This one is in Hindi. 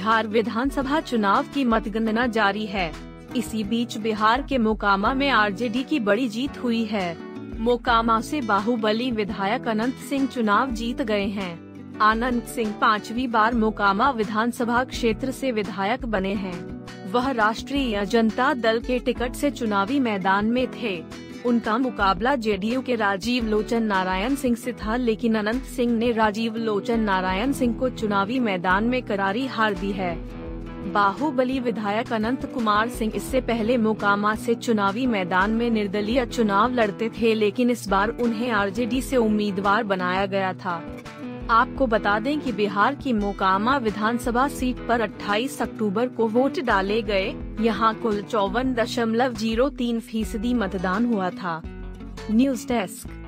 बिहार विधानसभा चुनाव की मतगणना जारी है। इसी बीच बिहार के मोकामा में आरजेडी की बड़ी जीत हुई है। मोकामा से बाहुबली विधायक अनंत सिंह चुनाव जीत गए हैं। आनंद सिंह पांचवी बार मोकामा विधानसभा क्षेत्र से विधायक बने हैं। वह राष्ट्रीय जनता दल के टिकट से चुनावी मैदान में थे। उनका मुकाबला जेडीयू के राजीव लोचन नारायण सिंह से था, लेकिन अनंत सिंह ने राजीव लोचन नारायण सिंह को चुनावी मैदान में करारी हार दी है। बाहुबली विधायक अनंत कुमार सिंह इससे पहले मोकामा से चुनावी मैदान में निर्दलीय चुनाव लड़ते थे, लेकिन इस बार उन्हें आरजेडी से उम्मीदवार बनाया गया था। आपको बता दें कि बिहार की मोकामा विधानसभा सीट पर 28 अक्टूबर को वोट डाले गए। यहाँ कुल चौवन दशमलव ज़ीरो तीन फ़ीसदी मतदान हुआ था। News desk.